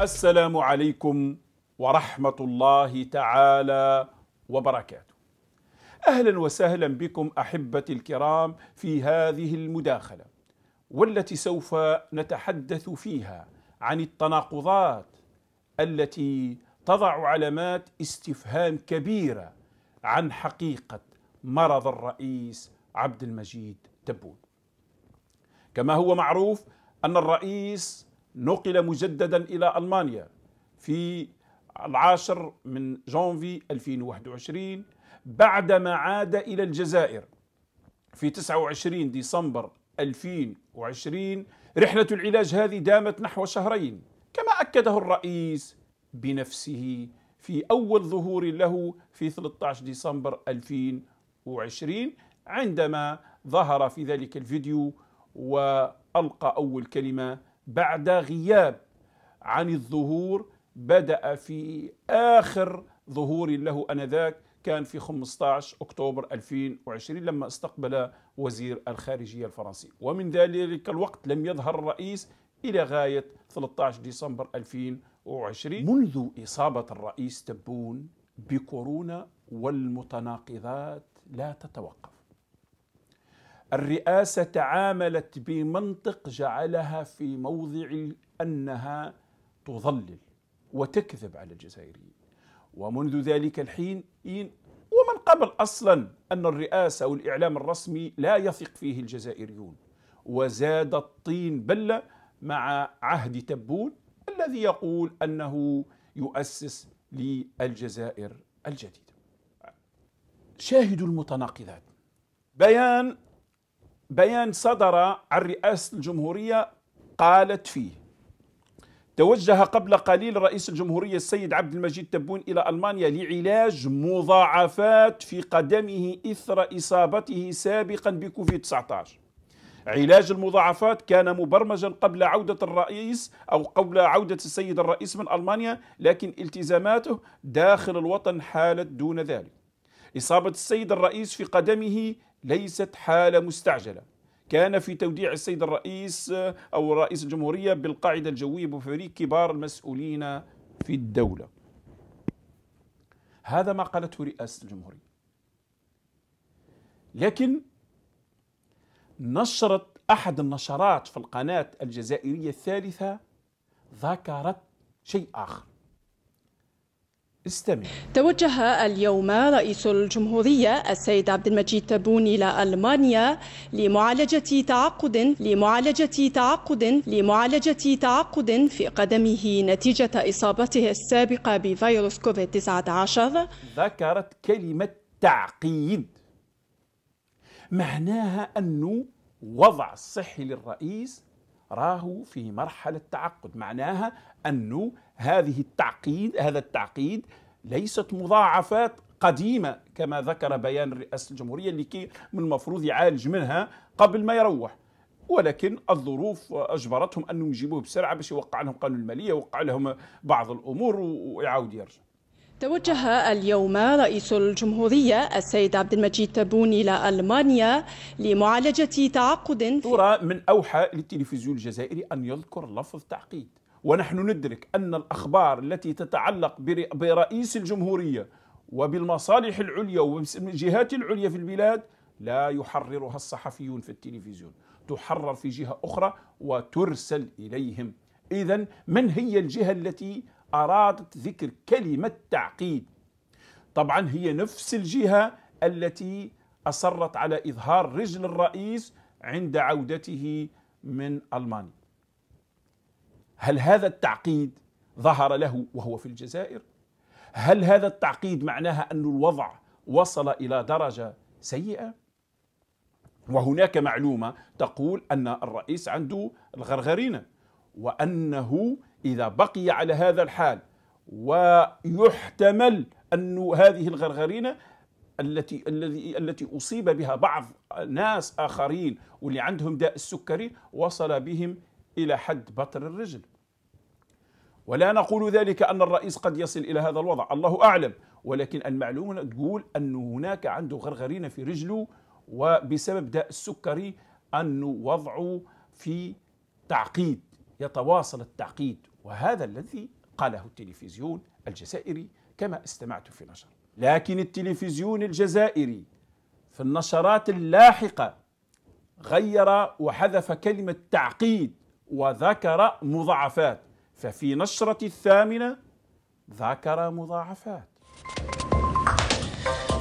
السلام عليكم ورحمة الله تعالى وبركاته. أهلا وسهلا بكم أحبتي الكرام في هذه المداخلة والتي سوف نتحدث فيها عن التناقضات التي تضع علامات استفهام كبيرة عن حقيقة مرض الرئيس عبد المجيد تبون. كما هو معروف أن الرئيس نقل مجددا إلى ألمانيا في العاشر من جانفي 2021 بعدما عاد إلى الجزائر في 29 ديسمبر 2020 رحلة العلاج هذه دامت نحو شهرين كما أكده الرئيس بنفسه في أول ظهور له في 13 ديسمبر 2020 عندما ظهر في ذلك الفيديو وألقى أول كلمة بعد غياب عن الظهور بدأ في آخر ظهور له أنذاك كان في 15 أكتوبر 2020 لما استقبل وزير الخارجية الفرنسي. ومن ذلك الوقت لم يظهر الرئيس إلى غاية 13 ديسمبر 2020 منذ إصابة الرئيس تبون بكورونا والمتناقضات لا تتوقف. الرئاسة تعاملت بمنطق جعلها في موضع أنها تضلل وتكذب على الجزائريين. ومنذ ذلك الحين ومن قبل أصلا أن الرئاسة والإعلام الرسمي لا يثق فيه الجزائريون. وزاد الطين بلة مع عهد تبون الذي يقول أنه يؤسس للجزائر الجديدة شاهدوا المتناقضات. بيان بيان صدر عن رئاسة الجمهورية قالت فيه. توجه قبل قليل رئيس الجمهورية السيد عبد المجيد تبون إلى ألمانيا لعلاج مضاعفات في قدمه إثر إصابته سابقا بكوفيد 19 علاج المضاعفات كان مبرمجا قبل عودة الرئيس أو قبل عودة السيد الرئيس من ألمانيا لكن التزاماته داخل الوطن حالت دون ذلك. إصابة السيد الرئيس في قدمه ليست حالة مستعجلة. كان في توديع السيد الرئيس أو رئيس الجمهورية بالقاعدة الجوية بفريق كبار المسؤولين في الدولة. هذا ما قالته رئاسة الجمهورية. لكن نشرت أحد النشرات في القناة الجزائرية الثالثة ذكرت شيء آخر. استمع. توجه اليوم رئيس الجمهورية السيد عبد المجيد تبون إلى ألمانيا لمعالجة تعقد لمعالجة تعقد لمعالجة تعقد في قدمه نتيجة إصابته السابقة بفيروس كوفيد 19 ذكرت كلمة تعقيد. معناها أنه وضع الصحي للرئيس راه في مرحلة تعقد معناها أنه هذه التعقيد هذا التعقيد ليست مضاعفات قديمة كما ذكر بيان رئاسة الجمهورية اللي كي من المفروض يعالج منها قبل ما يروح. ولكن الظروف أجبرتهم أنهم يجيبوه بسرعة باش يوقع لهم قانون المالية يوقع لهم بعض الأمور ويعاود يرجع. توجه اليوم رئيس الجمهورية السيد عبد المجيد تبون إلى ألمانيا لمعالجة تعقد ترى من أوحى للتلفزيون الجزائري أن يذكر لفظ تعقيد. ونحن ندرك أن الأخبار التي تتعلق برئيس الجمهورية وبالمصالح العليا والجهات العليا في البلاد لا يحررها الصحفيون في التلفزيون. تحرر في جهة أخرى وترسل إليهم. إذا من هي الجهة التي أرادت ذكر كلمة تعقيد؟ طبعا هي نفس الجهة التي أصرت على إظهار رجل الرئيس عند عودته من ألمانيا. هل هذا التعقيد ظهر له وهو في الجزائر؟ هل هذا التعقيد معناها أن الوضع وصل إلى درجة سيئة؟ وهناك معلومة تقول أن الرئيس عنده الغرغرينة وأنه إذا بقي على هذا الحال ويحتمل أن هذه الغرغرينة التي الذي التي أصيب بها بعض ناس آخرين واللي عندهم داء السكري وصل بهم إلى حد بطر الرجل. ولا نقول ذلك أن الرئيس قد يصل إلى هذا الوضع. الله أعلم. ولكن المعلومة تقول أن هناك عنده غرغرينة في رجله وبسبب داء السكري أنه وضعه في تعقيد يتواصل التعقيد. وهذا الذي قاله التلفزيون الجزائري كما استمعت في نشر. لكن التلفزيون الجزائري في النشرات اللاحقة غير وحذف كلمة تعقيد وذكر مضاعفات. ففي نشرة الثامنة ذكر مضاعفات.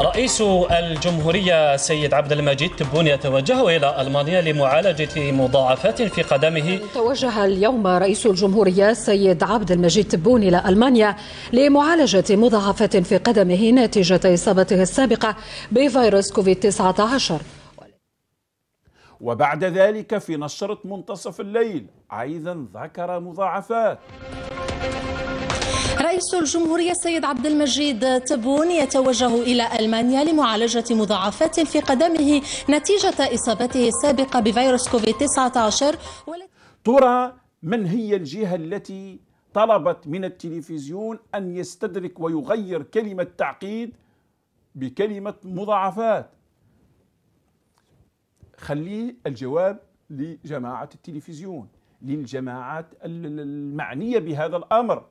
رئيس الجمهورية سيد عبد المجيد تبون يتوجه إلى ألمانيا لمعالجة مضاعفات في قدمه. توجه اليوم رئيس الجمهورية سيد عبد المجيد تبون إلى ألمانيا لمعالجة مضاعفات في قدمه نتيجة إصابته السابقة بفيروس كوفيد 19 وبعد ذلك في نشرة منتصف الليل. أيضا ذكر مضاعفات. رئيس الجمهورية السيد عبد المجيد تبون يتوجه إلى ألمانيا لمعالجة مضاعفات في قدمه نتيجة إصابته السابقة بفيروس كوفيد 19 ترى من هي الجهة التي طلبت من التلفزيون أن يستدرك ويغير كلمة تعقيد بكلمة مضاعفات؟ خليه الجواب لجماعة التلفزيون للجماعات المعنية بهذا الأمر.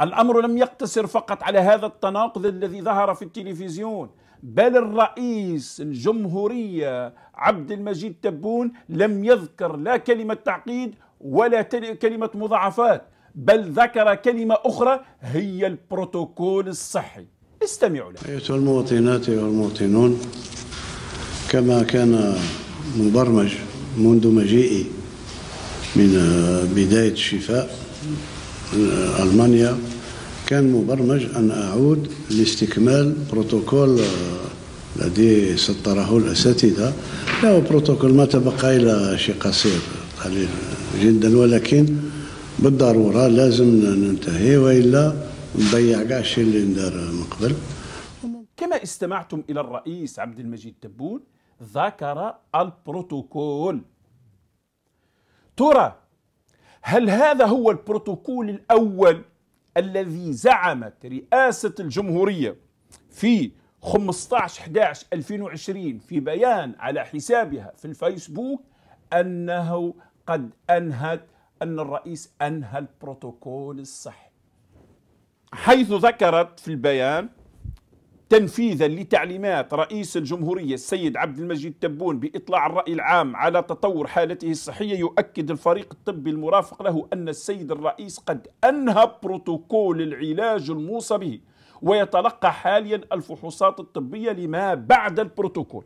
الأمر لم يقتصر فقط على هذا التناقض الذي ظهر في التلفزيون بل الرئيس الجمهورية عبد المجيد تبون لم يذكر لا كلمة تعقيد ولا كلمة مضاعفات بل ذكر كلمة أخرى هي البروتوكول الصحي. استمعوا له. أيها المواطنات والمواطنون كما كان مبرمج منذ مجيئي من بداية الشفاء ألمانيا كان مبرمج أن أعود لاستكمال بروتوكول الذي سطره الأساتذة. له بروتوكول ما تبقى إلى شيء قصير قليل جدا ولكن بالضرورة لازم ننتهي وإلا نضيع كاع الشيء اللي ندار من قبل. كما استمعتم إلى الرئيس عبد المجيد تبون ذكر البروتوكول. ترى هل هذا هو البروتوكول الأول الذي زعمت رئاسة الجمهورية في 15 11 2020 في بيان على حسابها في الفيسبوك أنه قد أنهت أن الرئيس أنهى البروتوكول الصحي حيث ذكرت في البيان تنفيذا لتعليمات رئيس الجمهورية السيد عبد المجيد تبون بإطلاع الرأي العام على تطور حالته الصحية يؤكد الفريق الطبي المرافق له أن السيد الرئيس قد أنهى بروتوكول العلاج الموصى به ويتلقى حاليا الفحوصات الطبية لما بعد البروتوكول.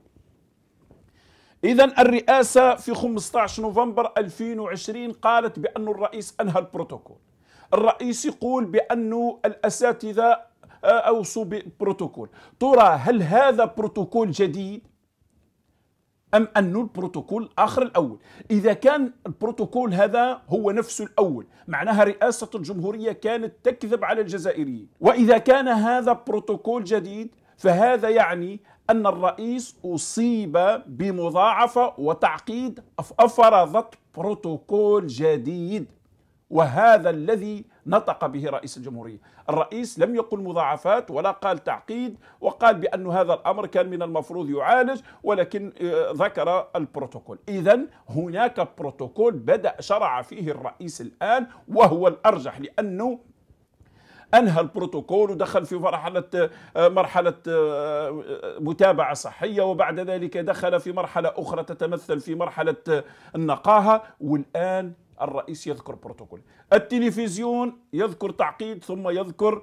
إذا الرئاسة في 15 نوفمبر 2020 قالت بأن الرئيس أنهى البروتوكول. الرئيس يقول بأن الأساتذة أوصوا ببروتوكول ترى هل هذا بروتوكول جديد؟ أم أن البروتوكول الآخر الأول؟ إذا كان البروتوكول هذا هو نفسه الأول معناها رئاسة الجمهورية كانت تكذب على الجزائريين. وإذا كان هذا بروتوكول جديد فهذا يعني أن الرئيس أصيب بمضاعفة وتعقيد أفرضت بروتوكول جديد. وهذا الذي نطق به رئيس الجمهورية. الرئيس لم يقل مضاعفات ولا قال تعقيد وقال بأن هذا الأمر كان من المفروض يعالج ولكن آه، ذكر البروتوكول. إذا هناك بروتوكول بدأ شرع فيه الرئيس الآن وهو الأرجح لأنه أنهى البروتوكول ودخل في مرحلة آه، مرحلة آه، متابعة صحية وبعد ذلك دخل في مرحلة أخرى تتمثل في مرحلة النقاهة والآن الرئيس يذكر بروتوكول. التلفزيون يذكر تعقيد ثم يذكر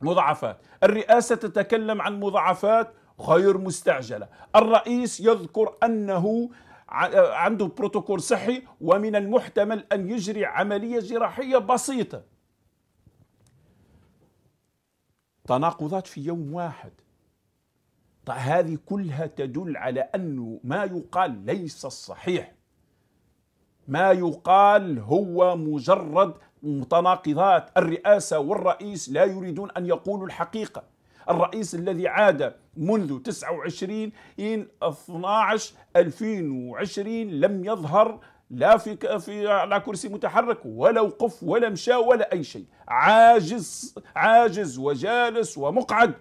مضاعفات. الرئاسة تتكلم عن مضاعفات غير مستعجلة. الرئيس يذكر أنه عنده بروتوكول صحي ومن المحتمل أن يجري عملية جراحية بسيطة. تناقضات في يوم واحد. هذه كلها تدل على أنه ما يقال ليس الصحيح ما يقال هو مجرد متناقضات. الرئاسة والرئيس لا يريدون أن يقولوا الحقيقة. الرئيس الذي عاد منذ 29 إن 12 2020 لم يظهر لا في في على كرسي متحرك ولا وقف ولا مشى ولا أي شيء. عاجز عاجز وجالس ومقعد.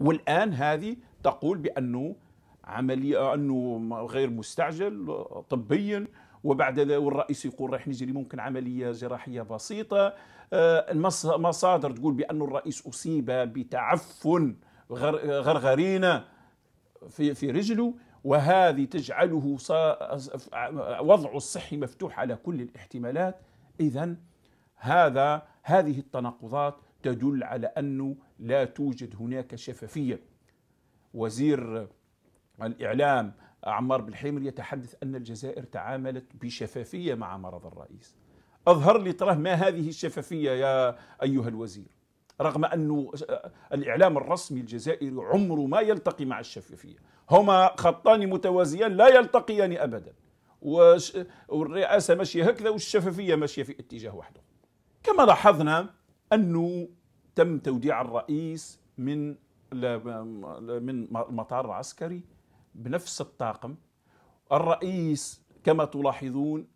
والآن هذه تقول بأنه عمليه أنه غير مستعجل طبيا وبعد والرئيس يقول راح نجري ممكن عملية جراحية بسيطة. آه، المصادر تقول بأن الرئيس أصيب بتعفن غرغرينة في في رجله وهذه تجعله وضعه الصحي مفتوح على كل الاحتمالات. إذا هذا هذه التناقضات تدل على أنه لا توجد هناك شفافية. وزير الإعلام عمار بالحيمر يتحدث أن الجزائر تعاملت بشفافية مع مرض الرئيس. أظهر لي تراه ما هذه الشفافية يا أيها الوزير. رغم أن الإعلام الرسمي الجزائري عمره ما يلتقي مع الشفافية. هما خطان متوازيان لا يلتقيان أبدا. والرئاسة ماشية هكذا والشفافية ماشية في اتجاه وحده. كما لاحظنا أنه تم توديع الرئيس من من المطار العسكري بنفس الطاقم. الرئيس كما تلاحظون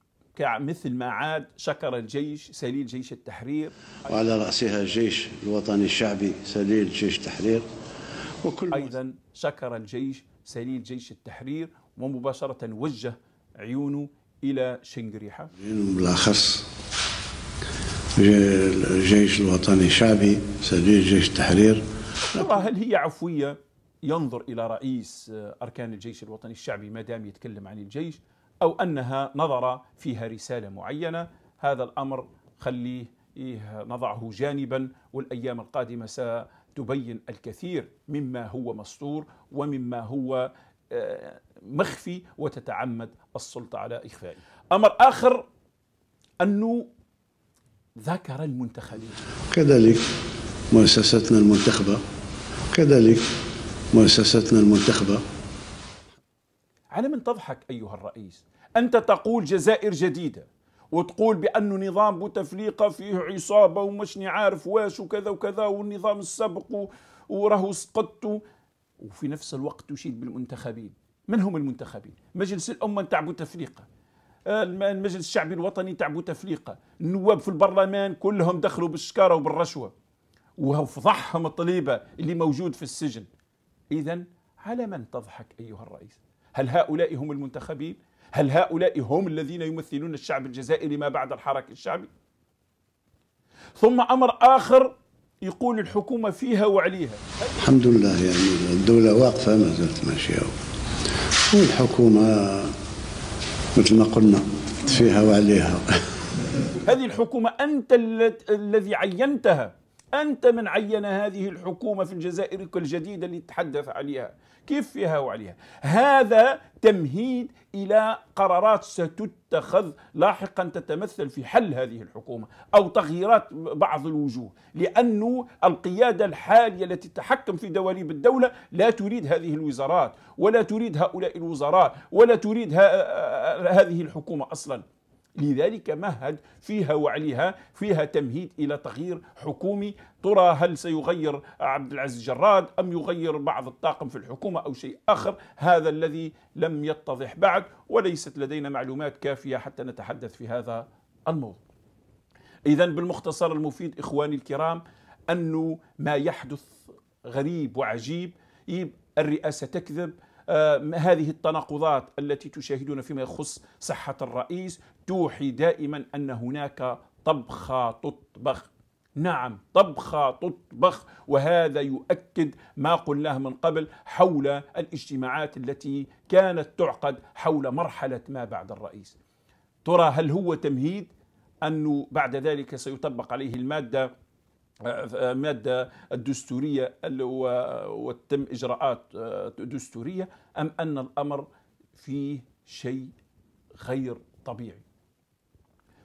مثل ما عاد شكر الجيش سليل جيش التحرير. وعلى رأسها الجيش الوطني الشعبي سليل جيش التحرير. وكل أيضا شكر الجيش سليل جيش التحرير ومباشرة وجه عيونه إلى شنقريحة بالأخص الجيش الوطني الشعبي سليل جيش التحرير. هل هي عفوية؟ ينظر إلى رئيس أركان الجيش الوطني الشعبي ما دام يتكلم عن الجيش أو أنها نظر فيها رسالة معينة هذا الأمر خليه نضعه جانبا والأيام القادمة ستبين الكثير مما هو مستور ومما هو آه، مخفي وتتعمد السلطة على إخفائه. أمر آخر أنه ذكر المنتخبين. كذلك مؤسستنا المنتخبة كذلك مؤسستنا المنتخبة. على من تضحك أيها الرئيس أنت تقول جزائر جديدة وتقول بأنه نظام بوتفليقة فيه عصابة ومشني عارف واش وكذا وكذا والنظام السابق وراه سقط وفي نفس الوقت تشيد بالمنتخبين. من هم المنتخبين؟ مجلس الأمة تاع بوتفليقة. المجلس الشعبي الوطني تاع بوتفليقة. النواب في البرلمان كلهم دخلوا بالشكارة وبالرشوة. وفضحهم الطليبة اللي موجود في السجن. إذا على من تضحك أيها الرئيس؟ هل هؤلاء هم المنتخبين؟ هل هؤلاء هم الذين يمثلون الشعب الجزائري ما بعد الحراك الشعبي؟ ثم أمر آخر يقول الحكومة فيها وعليها. الحمد لله يعني الدولة واقفة ما زالت ماشية. والحكومة مثل ما قلنا فيها وعليها. هذه الحكومة أنت الذي عينتها. أنت من عين هذه الحكومة في الجزائر الجديدة اللي تحدث عليها. كيف فيها وعليها هذا تمهيد إلى قرارات ستتخذ لاحقا تتمثل في حل هذه الحكومة أو تغييرات بعض الوجوه لأن القيادة الحالية التي تتحكم في دواليب الدولة لا تريد هذه الوزارات ولا تريد هؤلاء الوزراء ولا تريد هذه الحكومة أصلا. لذلك مهد فيها وعليها فيها تمهيد إلى تغيير حكومي ترى هل سيغير عبد العزيز جراد أم يغير بعض الطاقم في الحكومة أو شيء آخر هذا الذي لم يتضح بعد وليست لدينا معلومات كافية حتى نتحدث في هذا الموضوع. اذا بالمختصر المفيد إخواني الكرام انه ما يحدث غريب وعجيب الرئاسة تكذب هذه التناقضات التي تشاهدون فيما يخص صحة الرئيس توحي دائما أن هناك طبخة تطبخ. نعم طبخة تطبخ وهذا يؤكد ما قلناه من قبل حول الاجتماعات التي كانت تعقد حول مرحلة ما بعد الرئيس. ترى هل هو تمهيد؟ أنه بعد ذلك سيطبق عليه المادة؟ المادة الدستورية وتم إجراءات آه، دستورية أم أن الأمر فيه شيء غير طبيعي؟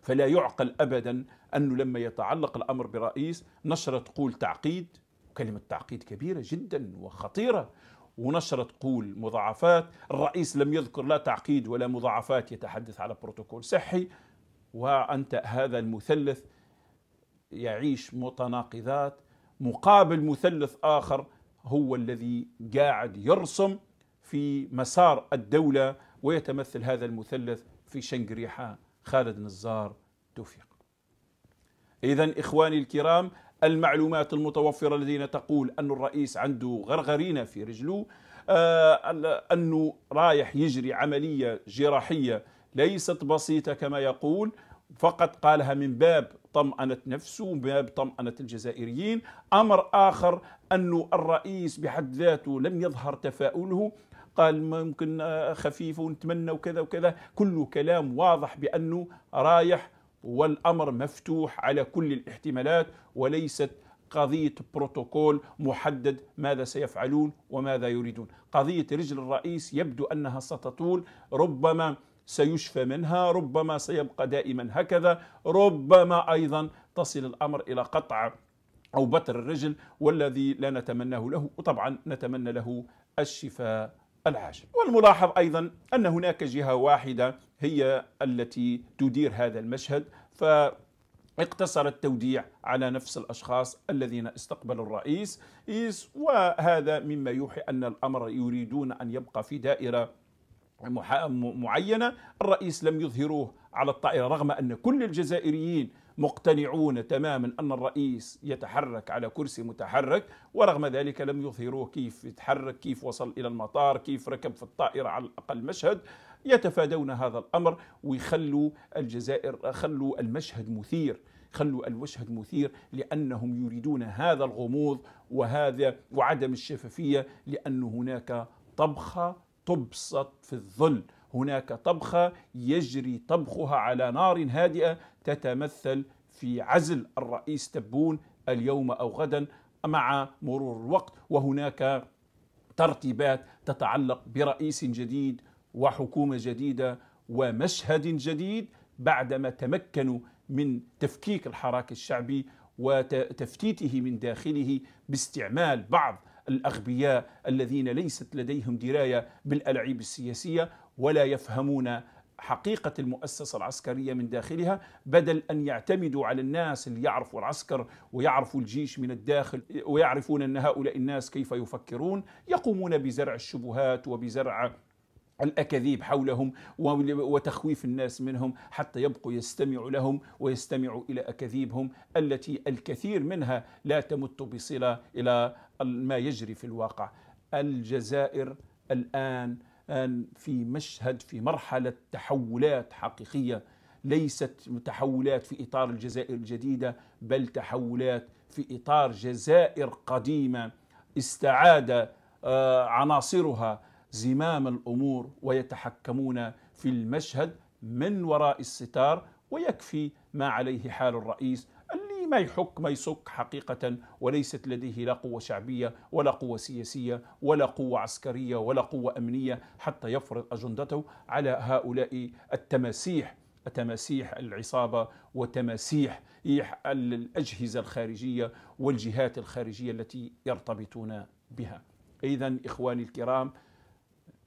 فلا يعقل أبدا أنه لما يتعلق الأمر برئيس نشرة تقول تعقيد كلمة تعقيد كبيرة جدا وخطيرة ونشرة تقول مضاعفات. الرئيس لم يذكر لا تعقيد ولا مضاعفات يتحدث على بروتوكول صحي. وأنت هذا المثلث يعيش متناقضات مقابل مثلث آخر هو الذي قاعد يرسم في مسار الدولة ويتمثل هذا المثلث في شنقريحة خالد نزار توفيق. إذا إخواني الكرام المعلومات المتوفرة لدينا تقول أن الرئيس عنده غرغرينة في رجله آه، أنه رايح يجري عملية جراحية ليست بسيطة كما يقول فقط قالها من باب طمأنة نفسه باب طمأنة الجزائريين. أمر آخر أن الرئيس بحد ذاته لم يظهر تفاؤله. قال ممكن خفيف ونتمنى وكذا وكذا. كله كلام واضح بأنه رايح والأمر مفتوح على كل الاحتمالات وليست قضية بروتوكول محدد ماذا سيفعلون وماذا يريدون. قضية رجل الرئيس يبدو أنها ستطول. ربما سيشفى منها ربما سيبقى دائما هكذا ربما أيضا تصل الأمر إلى قطع أو بتر الرجل والذي لا نتمناه له وطبعا نتمنى له الشفاء العاجل. والملاحظ أيضا أن هناك جهة واحدة هي التي تدير هذا المشهد ف اقتصر التوديع على نفس الأشخاص الذين استقبلوا الرئيس وهذا مما يوحي أن الأمر يريدون أن يبقى في دائرة معينة، الرئيس لم يظهروه على الطائرة رغم أن كل الجزائريين مقتنعون تماما أن الرئيس يتحرك على كرسي متحرك ورغم ذلك لم يظهروه كيف يتحرك، كيف وصل إلى المطار، كيف ركب في الطائرة على الأقل مشهد، يتفادون هذا الأمر ويخلوا الجزائر خلوا المشهد مثير خلوا المشهد مثير لأنهم يريدون هذا الغموض وهذا وعدم الشفافية لأن هناك طبخة تبسط في الظل. هناك طبخة يجري طبخها على نار هادئة تتمثل في عزل الرئيس تبون اليوم أو غدا مع مرور الوقت. وهناك ترتيبات تتعلق برئيس جديد وحكومة جديدة ومشهد جديد بعدما تمكنوا من تفكيك الحراك الشعبي وتفتيته من داخله باستعمال بعض الأغبياء الذين ليست لديهم دراية بالألعاب السياسية ولا يفهمون حقيقة المؤسسة العسكرية من داخلها بدل أن يعتمدوا على الناس اللي يعرفوا العسكر ويعرفوا الجيش من الداخل ويعرفون أن هؤلاء الناس كيف يفكرون يقومون بزرع الشبهات وبزرع الأكاذيب حولهم وتخويف الناس منهم حتى يبقوا يستمعوا لهم ويستمعوا إلى أكاذيبهم التي الكثير منها لا تمت بصلة إلى ما يجري في الواقع. الجزائر الآن في مشهد في مرحلة تحولات حقيقية. ليست تحولات في إطار الجزائر الجديدة بل تحولات في إطار جزائر قديمة. استعاد عناصرها زمام الأمور ويتحكمون في المشهد من وراء الستار ويكفي ما عليه حال الرئيس اللي ما يحك ما يسك حقيقة وليست لديه لا قوة شعبية ولا قوة سياسية ولا قوة عسكرية ولا قوة أمنية حتى يفرض أجندته على هؤلاء التماسيح تماسيح العصابة وتماسيح الأجهزة الخارجية والجهات الخارجية التي يرتبطون بها. إذا إخواني الكرام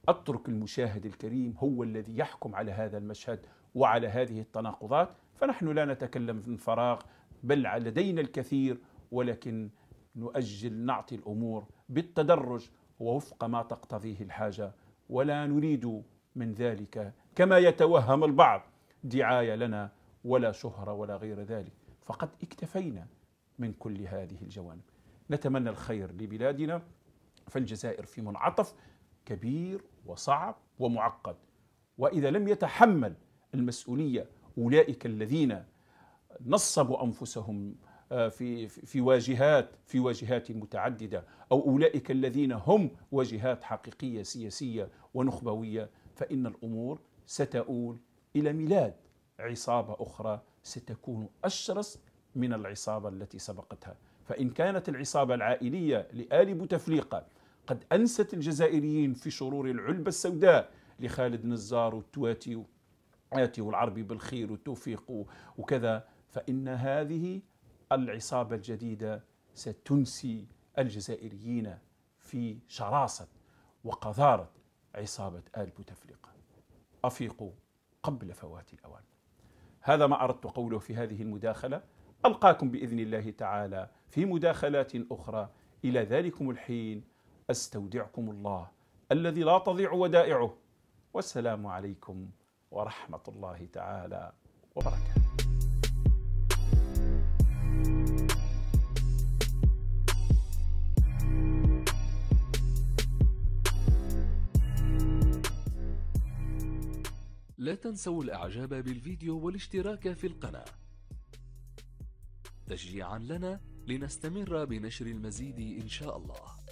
أترك المشاهد الكريم هو الذي يحكم على هذا المشهد وعلى هذه التناقضات فنحن لا نتكلم من فراغ بل لدينا الكثير ولكن نؤجل نعطي الأمور بالتدرج ووفق ما تقتضيه الحاجة ولا نريد من ذلك كما يتوهم البعض دعاية لنا ولا شهرة ولا غير ذلك. فقد اكتفينا من كل هذه الجوانب. نتمنى الخير لبلادنا. فالجزائر في منعطف. كبير وصعب ومعقد. وإذا لم يتحمل المسؤولية أولئك الذين نصبوا أنفسهم آه، في في واجهات في واجهات متعددة أو أولئك الذين هم واجهات حقيقية سياسية ونخبوية فإن الأمور ستؤول إلى ميلاد عصابة أخرى ستكون أشرس من العصابة التي سبقتها. فإن كانت العصابة العائلية لآل بوتفليقة قد أنست الجزائريين في شرور العلبة السوداء لخالد نزار والتواتي آتي والعربي بالخير والتوفيق وكذا فإن هذه العصابة الجديدة ستنسي الجزائريين في شراسة وقذارة عصابة آل بوتفليقة أفيقوا قبل فوات الأوان. هذا ما أردت قوله في هذه المداخلة. ألقاكم بإذن الله تعالى في مداخلات أخرى. إلى ذلكم الحين. أستودعكم الله الذي لا تضيع ودائعه. والسلام عليكم ورحمة الله تعالى وبركاته. لا تنسوا الإعجاب بالفيديو والاشتراك في القناة. تشجيعا لنا لنستمر بنشر المزيد إن شاء الله.